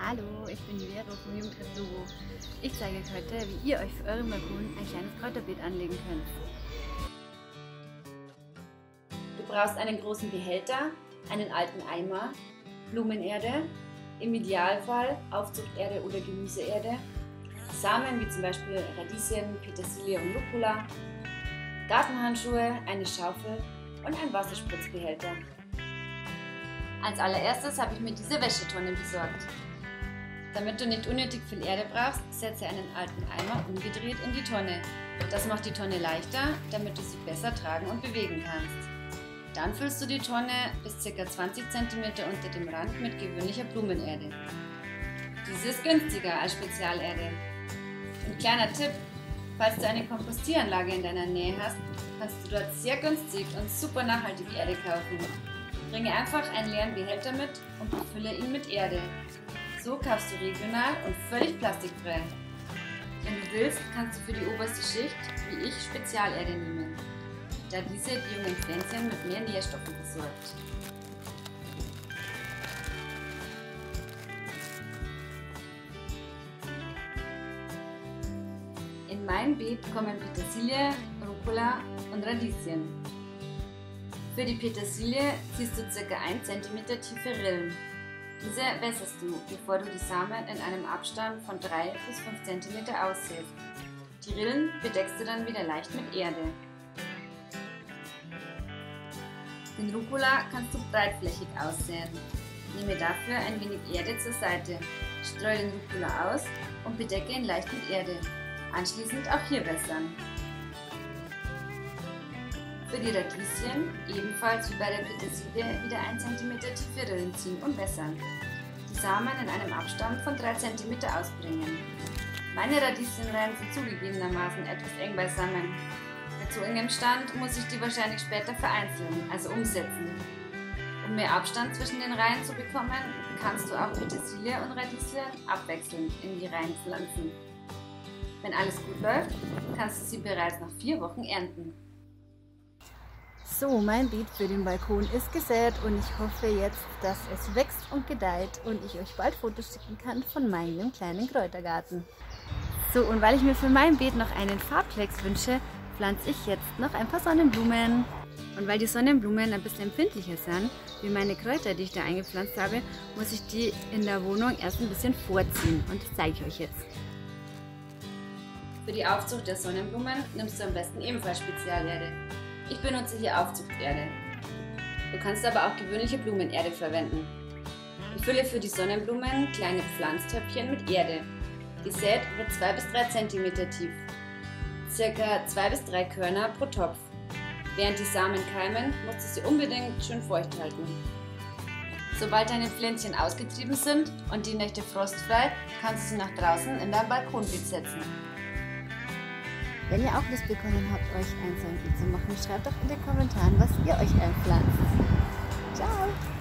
Hallo, ich bin die Vero vom Jugendclub. Ich zeige euch heute, wie ihr euch für euren Balkon ein kleines Kräuterbeet anlegen könnt. Du brauchst einen großen Behälter, einen alten Eimer, Blumenerde, im Idealfall Aufzuchterde oder Gemüseerde, Samen wie zum Beispiel Radieschen, Petersilie und Rucola, Gartenhandschuhe, eine Schaufel und ein Wasserspritzbehälter. Als allererstes habe ich mir diese Wäschetonne besorgt. Damit du nicht unnötig viel Erde brauchst, setze einen alten Eimer umgedreht in die Tonne. Das macht die Tonne leichter, damit du sie besser tragen und bewegen kannst. Dann füllst du die Tonne bis ca. 20 cm unter dem Rand mit gewöhnlicher Blumenerde. Diese ist günstiger als Spezialerde. Ein kleiner Tipp, falls du eine Kompostieranlage in deiner Nähe hast, kannst du dort sehr günstig und super nachhaltig Erde kaufen. Bringe einfach einen leeren Behälter mit und befülle ihn mit Erde. So kaufst du regional und völlig plastikfrei. Wenn du willst, kannst du für die oberste Schicht, wie ich, Spezialerde nehmen, da diese die jungen Pflänzchen mit mehr Nährstoffen versorgt. In mein Beet kommen Petersilie, Rucola und Radieschen. Für die Petersilie ziehst du ca. 1 cm tiefe Rillen. Diese wässerst du, bevor du die Samen in einem Abstand von 3 bis 5 cm aussäst. Die Rillen bedeckst du dann wieder leicht mit Erde. Den Rucola kannst du breitflächig aussäen. Nehme dafür ein wenig Erde zur Seite, streue den Rucola aus und bedecke ihn leicht mit Erde. Anschließend auch hier wässern. Für die Radieschen, ebenfalls wie bei der Petersilie, wieder 1 cm tiefe Rillen ziehen und wässern. Die Samen in einem Abstand von 3 cm ausbringen. Meine Radieschenreihen sind zugegebenermaßen etwas eng beisammen. Bei zu engem Stand muss ich die wahrscheinlich später vereinzeln, also umsetzen. Um mehr Abstand zwischen den Reihen zu bekommen, kannst du auch Petersilie und Radieschen abwechselnd in die Reihen pflanzen. Wenn alles gut läuft, kannst du sie bereits nach vier Wochen ernten. So, mein Beet für den Balkon ist gesät und ich hoffe jetzt, dass es wächst und gedeiht und ich euch bald Fotos schicken kann von meinem kleinen Kräutergarten. So, und weil ich mir für mein Beet noch einen Farbklecks wünsche, pflanze ich jetzt noch ein paar Sonnenblumen. Und weil die Sonnenblumen ein bisschen empfindlicher sind, wie meine Kräuter, die ich da eingepflanzt habe, muss ich die in der Wohnung erst ein bisschen vorziehen und das zeige ich euch jetzt. Für die Aufzucht der Sonnenblumen nimmst du am besten ebenfalls Spezialerde. Ich benutze hier Aufzuchterde. Du kannst aber auch gewöhnliche Blumenerde verwenden. Ich fülle für die Sonnenblumen kleine Pflanztöpfchen mit Erde. Gesät wird 2 bis 3 cm tief. Circa 2 bis 3 Körner pro Topf. Während die Samen keimen, musst du sie unbedingt schön feucht halten. Sobald deine Pflänzchen ausgetrieben sind und die Nächte frostfrei, kannst du sie nach draußen in dein Balkonbeet setzen. Wenn ihr auch Lust bekommen habt, euch ein Sandwich zu machen, schreibt doch in den Kommentaren, was ihr euch einpflanzt. Ciao!